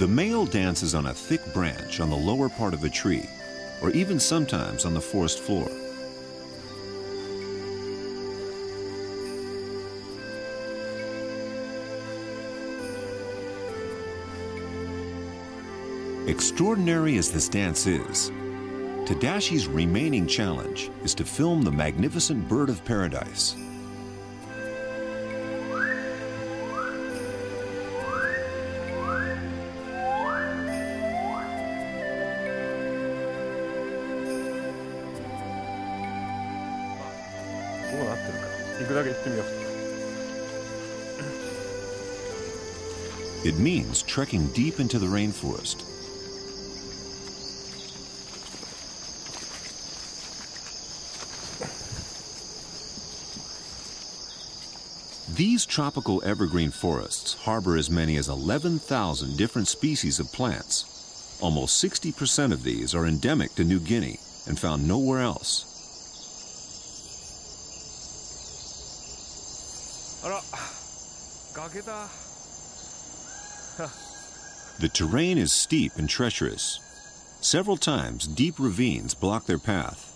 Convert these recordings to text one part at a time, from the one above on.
The male dances on a thick branch on the lower part of a tree, or even sometimes on the forest floor. Extraordinary as this dance is, Tadashi's remaining challenge is to film the magnificent bird of paradise. It means trekking deep into the rainforest. These tropical evergreen forests harbor as many as 11,000 different species of plants. Almost 60% of these are endemic to New Guinea and found nowhere else. The terrain is steep and treacherous. Several times, deep ravines block their path.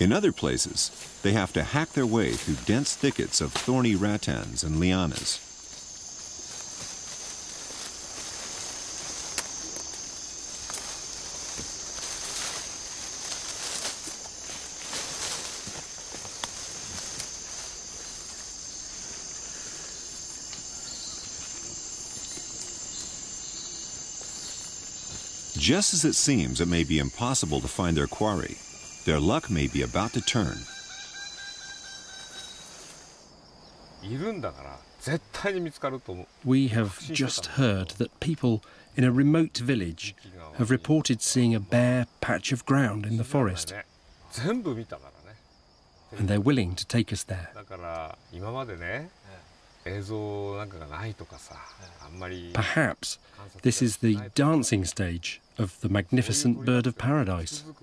In other places, they have to hack their way through dense thickets of thorny rattans and lianas. Just as it seems it may be impossible to find their quarry, their luck may be about to turn. We have just heard that people in a remote village have reported seeing a bare patch of ground in the forest. And they're willing to take us there. Perhaps this is the dancing stage of the magnificent bird of paradise.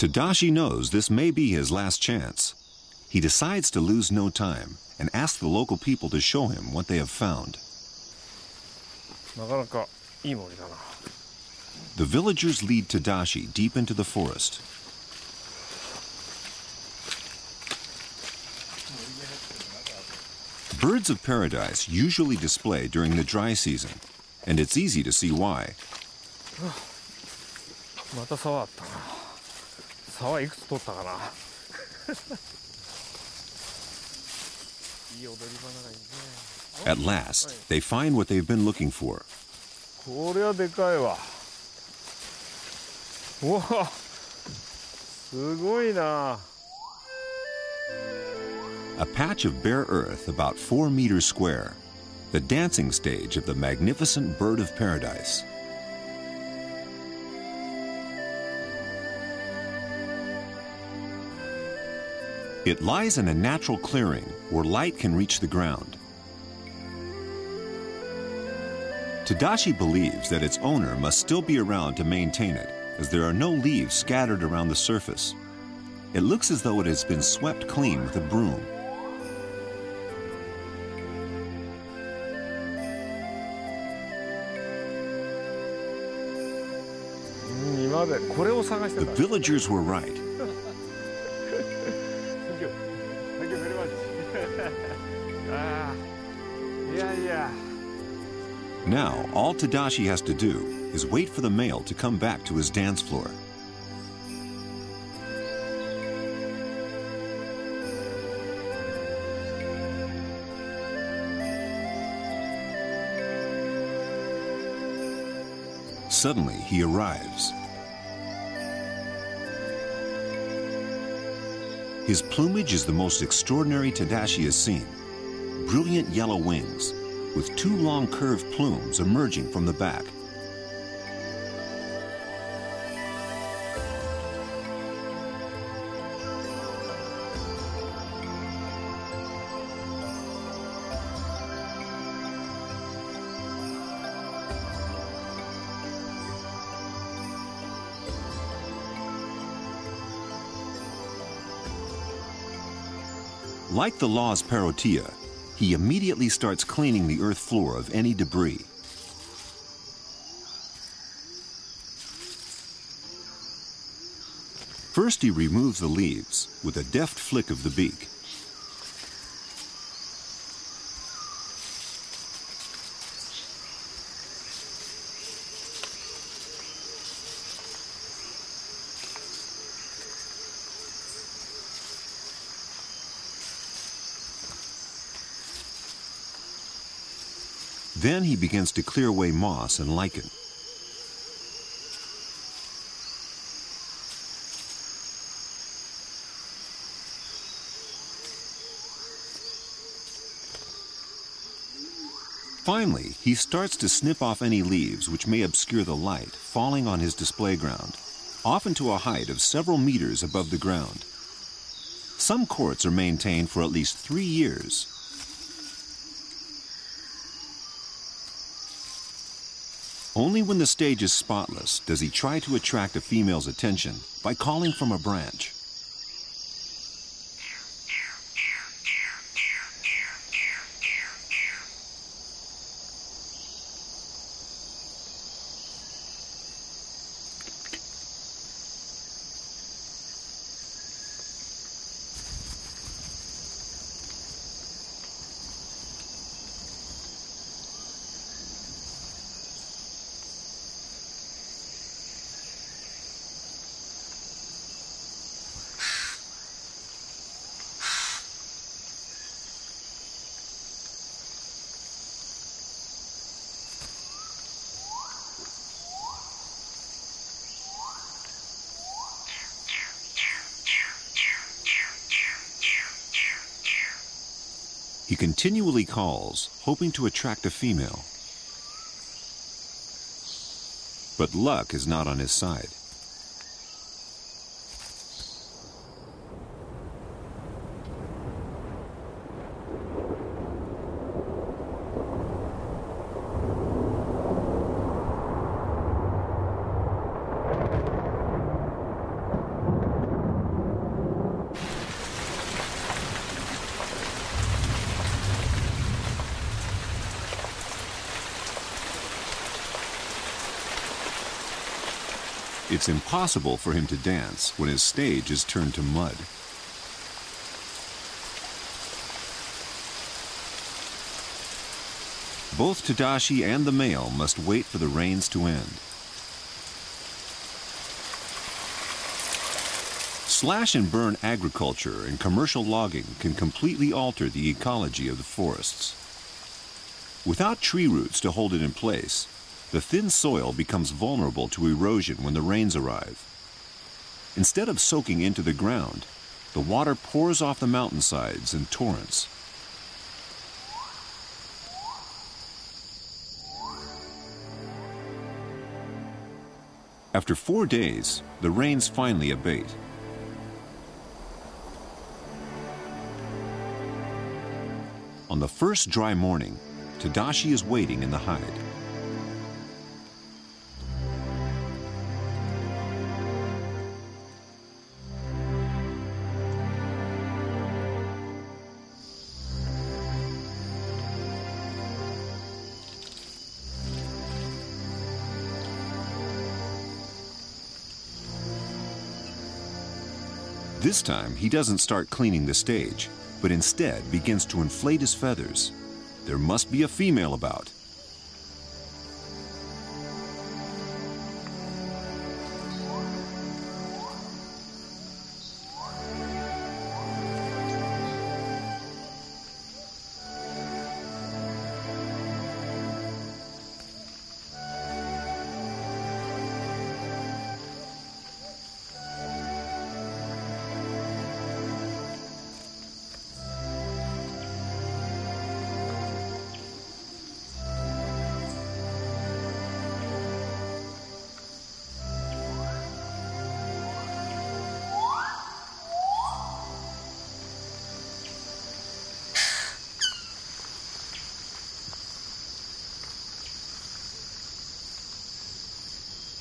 Tadashi knows this may be his last chance. He decides to lose no time and asks the local people to show him what they have found. The villagers lead Tadashi deep into the forest. Birds of paradise usually display during the dry season, and it's easy to see why. At last, they find what they've been looking for. これはでかいわうわすごいな A patch of bare earth about four meters square, the dancing stage of the magnificent bird of paradise. It lies in a natural clearing where light can reach the ground. Tadashi believes that its owner must still be around to maintain it, as there are no leaves scattered around the surface. It looks as though it has been swept clean with a broom. The villagers were right. Now, all Tadashi has to do is wait for the male to come back to his dance floor. Suddenly, he arrives. His plumage is the most extraordinary Tadashi has seen. Brilliant yellow wings, with two long curved plumes emerging from the back. Like the Lawes' parotia, he immediately starts cleaning the earth floor of any debris. First, he removes the leaves with a deft flick of the beak. Then he begins to clear away moss and lichen. Finally, he starts to snip off any leaves which may obscure the light falling on his display ground, often to a height of several meters above the ground. Some courts are maintained for at least three years. Only when the stage is spotless does he try to attract a female's attention by calling from a branch. He continually calls, hoping to attract a female. But luck is not on his side. It's impossible for him to dance when his stage is turned to mud. Both Tadashi and the male must wait for the rains to end. Slash and burn agriculture and commercial logging can completely alter the ecology of the forests. Without tree roots to hold it in place, the thin soil becomes vulnerable to erosion when the rains arrive. Instead of soaking into the ground, the water pours off the mountainsides in torrents. After four days, the rains finally abate. On the first dry morning, Tadashi is waiting in the hide. This time, he doesn't start cleaning the stage, but instead begins to inflate his feathers. There must be a female about.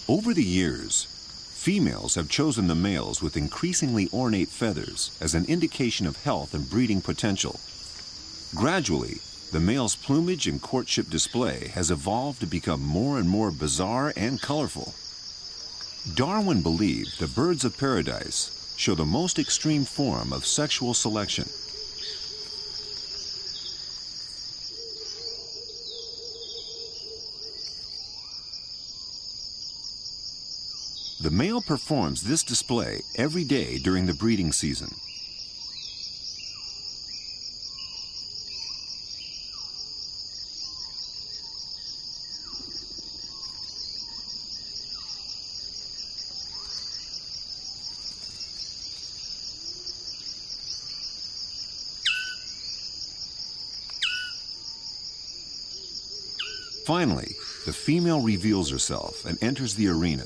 Over the years, Females have chosen the males with increasingly ornate feathers as an indication of health and breeding potential. Gradually, the male's plumage and courtship display has evolved to become more and more bizarre and colorful. Darwin believed the birds of paradise show the most extreme form of sexual selection. The male performs this display every day during the breeding season. Finally, the female reveals herself and enters the arena.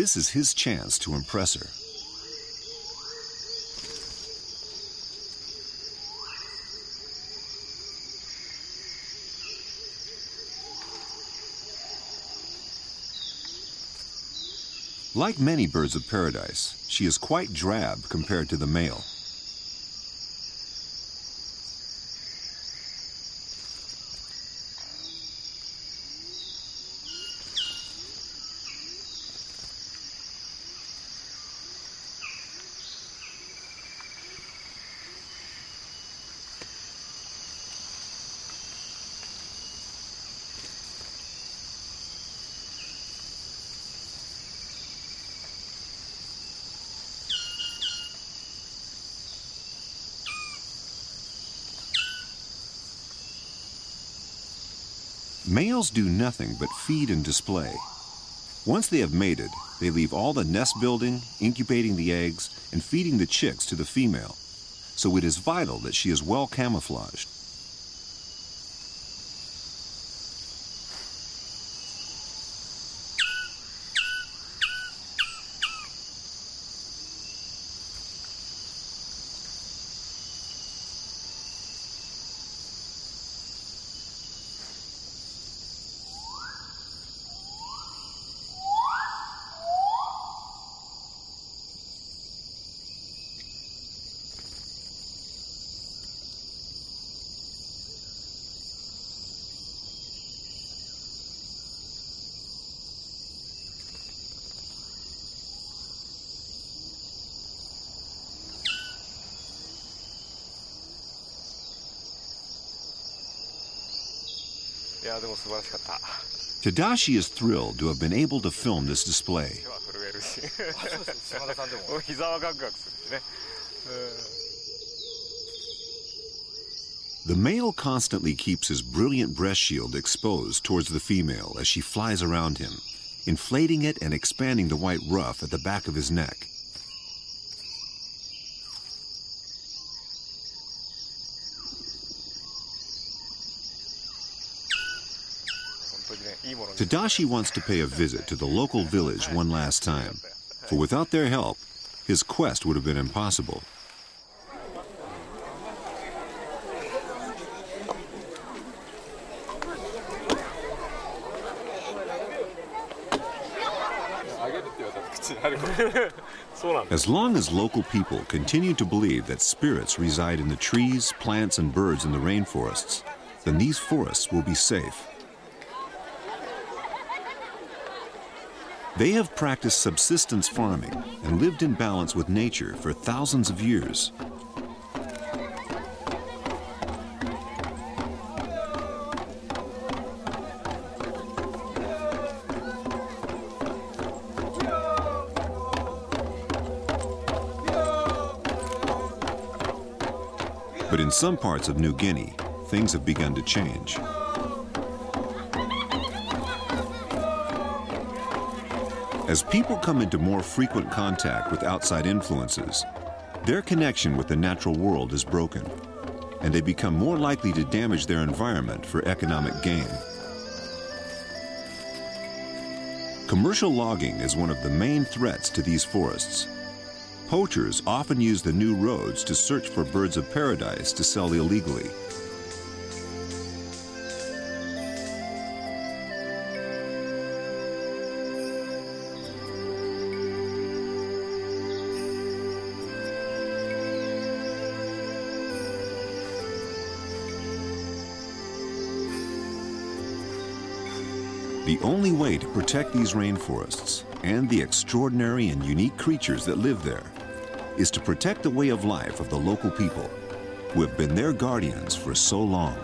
This is his chance to impress her. Like many birds of paradise, she is quite drab compared to the male. Males do nothing but feed and display. Once they have mated, they leave all the nest building, incubating the eggs, and feeding the chicks to the female. So it is vital that she is well camouflaged. Tadashi is thrilled to have been able to film this display. The male constantly keeps his brilliant breast shield exposed towards the female as she flies around him, inflating it and expanding the white ruff at the back of his neck. Tadashi wants to pay a visit to the local village one last time, for without their help, his quest would have been impossible. As long as local people continue to believe that spirits reside in the trees, plants, and birds in the rainforests, then these forests will be safe. They have practiced subsistence farming and lived in balance with nature for thousands of years. But in some parts of New Guinea, things have begun to change. As people come into more frequent contact with outside influences, their connection with the natural world is broken, and they become more likely to damage their environment for economic gain. Commercial logging is one of the main threats to these forests. Poachers often use the new roads to search for birds of paradise to sell illegally. The only way to protect these rainforests and the extraordinary and unique creatures that live there is to protect the way of life of the local people who have been their guardians for so long.